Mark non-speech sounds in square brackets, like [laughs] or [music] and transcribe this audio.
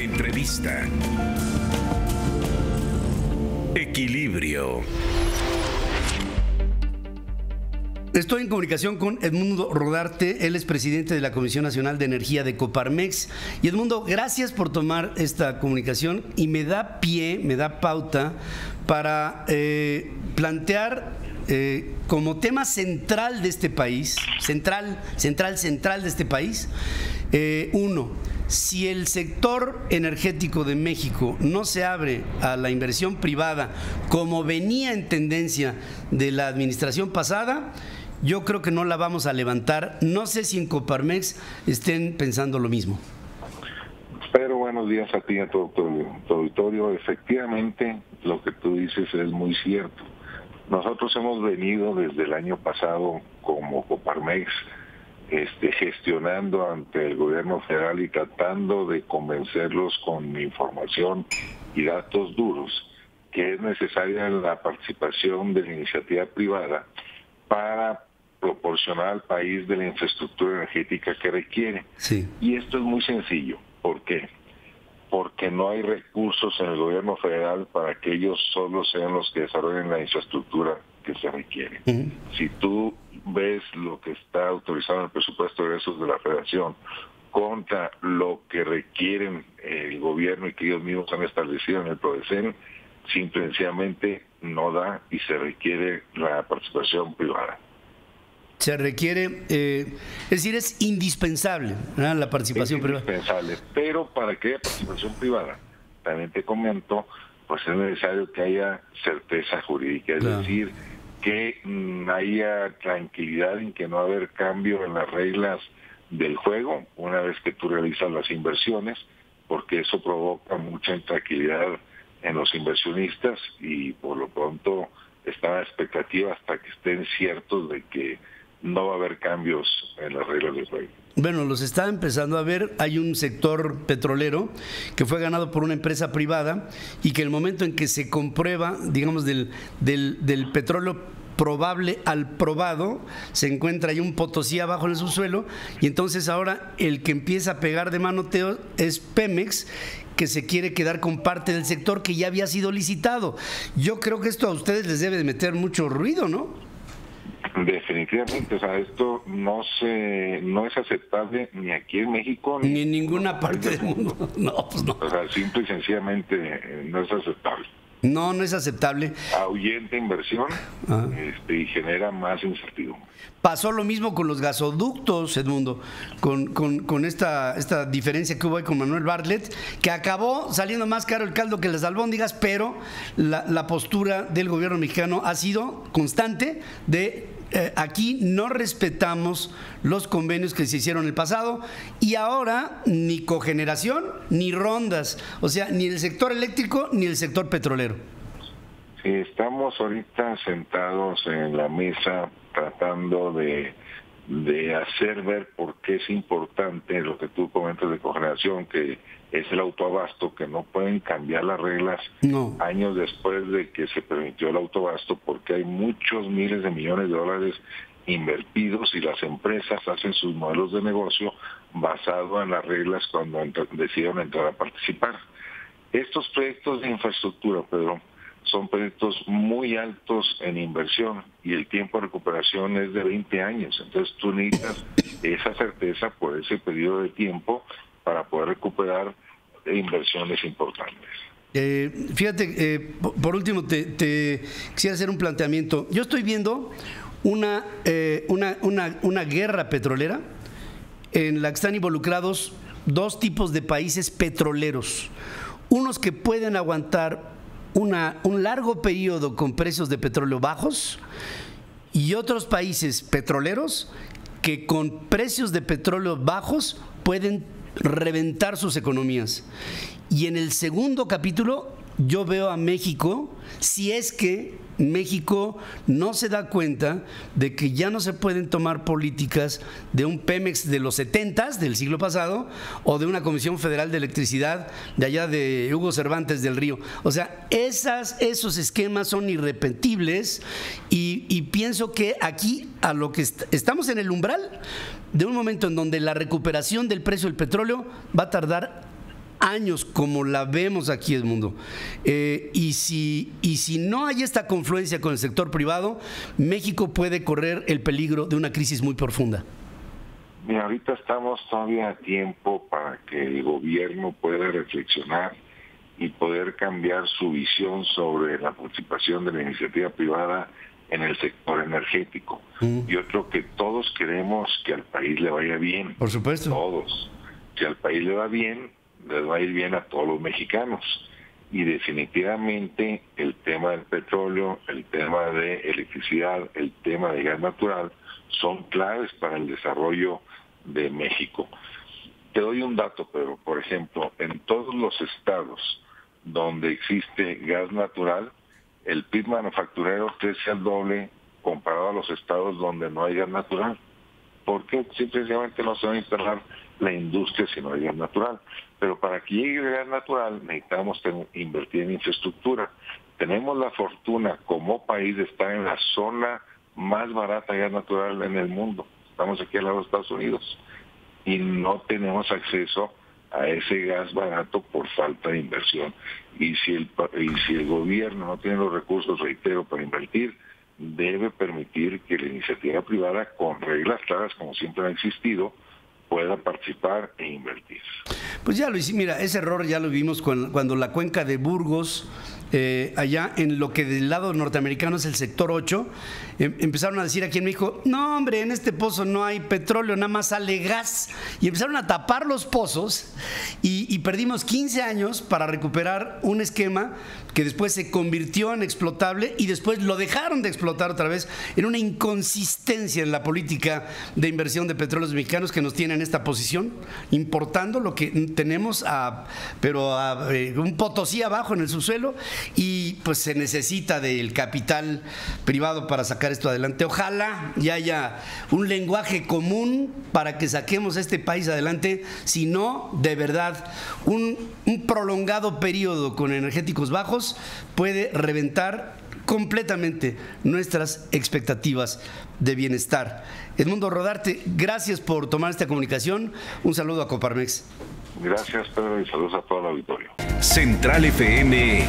Entrevista. Equilibrio. Estoy en comunicación con Edmundo Rodarte, él es presidente de la Comisión Nacional de Energía de Coparmex. Y Edmundo, gracias por tomar esta comunicación y me da pie, me da pauta para eh, plantear eh, como tema central de este país, central, central, central de este país, eh, uno, si el sector energético de México no se abre a la inversión privada como venía en tendencia de la administración pasada, yo creo que no la vamos a levantar. No sé si en Coparmex estén pensando lo mismo. Pero buenos días a ti y a todo tu, auditorio. Efectivamente, lo que tú dices es muy cierto. Nosotros hemos venido desde el año pasado como Coparmex este, gestionando ante el gobierno federal y tratando de convencerlos con información y datos duros que es necesaria la participación de la iniciativa privada para proporcionar al país de la infraestructura energética que requiere. Y esto es muy sencillo. ¿Por qué? Porque no hay recursos en el gobierno federal para que ellos solo sean los que desarrollen la infraestructura que se requiere. Si tú ves lo que está autorizado en el presupuesto de egresos de la federación contra lo que requieren el gobierno y que ellos mismos han establecido en el PRODECEN, simplemente no da y se requiere la participación privada se requiere, eh, es decir, es indispensable la participación privada. Indispensable, pero para que haya participación privada, también te comento, pues es necesario que haya certeza jurídica, es decir, que mm, haya tranquilidad en que no va a haber cambio en las reglas del juego una vez que tú realizas las inversiones, porque eso provoca mucha intranquilidad en los inversionistas y por lo pronto está la expectativa hasta que estén ciertos de que no va a haber cambios en las reglas del juego. Bueno, los está empezando a ver. Hay un sector petrolero que fue ganado por una empresa privada y que el momento en que se comprueba, digamos, del, del, petróleo probable al probado, se encuentra ahí un potosí abajo en el subsuelo y entonces ahora el que empieza a pegar de manoteo es Pemex que se quiere quedar con parte del sector que ya había sido licitado. Yo creo que esto a ustedes les debe de meter mucho ruido, ¿no? Definitivamente, o sea, esto no se no es aceptable ni aquí en México ni, en ninguna parte del mundo. [laughs] No, pues no. O sea, simple y sencillamente eh, no es aceptable. No, no es aceptable. Ahuyenta inversión ah. este, y genera más incertidumbre. Pasó lo mismo con los gasoductos, Edmundo, con, con, esta, esta diferencia que hubo ahí con Manuel Bartlett, que acabó saliendo más caro el caldo que las albóndigas, pero la, la postura del gobierno mexicano ha sido constante de eh, aquí no respetamos los convenios que se hicieron en el pasado y ahora ni cogeneración ni rondas, o sea, ni el sector eléctrico ni el sector petrolero. Sí, estamos ahorita sentados en la mesa tratando de de hacer ver por qué es importante lo que tú comentas de cogeneración, que es el autoabasto, que no pueden cambiar las reglas años después de que se permitió el autoabasto, porque hay muchos miles de millones de dólares invertidos y las empresas hacen sus modelos de negocio basado en las reglas cuando decidieron entrar a participar. Estos proyectos de infraestructura, Pedro, son proyectos muy altos en inversión y el tiempo de recuperación es de 20 años. Entonces tú necesitas esa certeza por ese periodo de tiempo para poder recuperar inversiones importantes. Eh, fíjate, eh, por último, te, quisiera hacer un planteamiento. Yo estoy viendo una, eh, una, una, una guerra petrolera en la que están involucrados dos tipos de países petroleros. Unos que pueden aguantar un largo periodo con precios de petróleo bajos y otros países petroleros que con precios de petróleo bajos pueden reventar sus economías. Y en el segundo capítulo yo veo a México, si es que México no se da cuenta de que ya no se pueden tomar políticas de un Pemex de los 70 del siglo pasado o de una Comisión Federal de Electricidad de allá de Hugo Cervantes del Río. O sea, esas, esos esquemas son irrepetibles y, y pienso que aquí a lo que estamos en el umbral de un momento en donde la recuperación del precio del petróleo va a tardar años como la vemos aquí, Edmundo. Eh, y, si, y si no hay esta confluencia con el sector privado, México puede correr el peligro de una crisis muy profunda. Mira, ahorita estamos todavía a tiempo para que el gobierno pueda reflexionar y poder cambiar su visión sobre la participación de la iniciativa privada en el sector energético. Mm. Yo creo que todos queremos que al país le vaya bien. Por supuesto. Todos. Si al país le va bien, les va a ir bien a todos los mexicanos. Y definitivamente el tema del petróleo, el tema de electricidad, el tema de gas natural son claves para el desarrollo de México. Te doy un dato, pero por ejemplo, en todos los estados donde existe gas natural, el PIB manufacturero crece al doble comparado a los estados donde no hay gas natural. ¿Por qué? Simplemente no se va a instalar la industria si no hay gas natural. Pero para que llegue el gas natural necesitamos invertir en infraestructura. Tenemos la fortuna como país de estar en la zona más barata de gas natural en el mundo. Estamos aquí al lado de Estados Unidos y no tenemos acceso a ese gas barato por falta de inversión. Y si el, y si el gobierno no tiene los recursos, reitero, para invertir, debe permitir que la iniciativa privada, con reglas claras como siempre ha existido, pueda participar e invertir. Pues ya lo hicimos, mira, ese error ya lo vimos cuando la cuenca de Burgos eh, allá en lo que del lado norteamericano es el sector 8, em, empezaron a decir aquí en México, no hombre, en este pozo no hay petróleo, nada más sale gas. Y empezaron a tapar los pozos y, perdimos 15 años para recuperar un esquema que después se convirtió en explotable y después lo dejaron de explotar otra vez en una inconsistencia en la política de inversión de petróleos mexicanos que nos tiene en esta posición, importando lo que tenemos a, pero a, eh, un potosí abajo en el subsuelo y pues se necesita del capital privado para sacar esto adelante. Ojalá ya haya un lenguaje común para que saquemos este país adelante, si no, de verdad, un, un prolongado periodo con energéticos bajos puede reventar completamente nuestras expectativas de bienestar. Edmundo Rodarte, gracias por tomar esta comunicación. Un saludo a Coparmex. Gracias, Pedro, y saludos a todo el auditorio. Central FM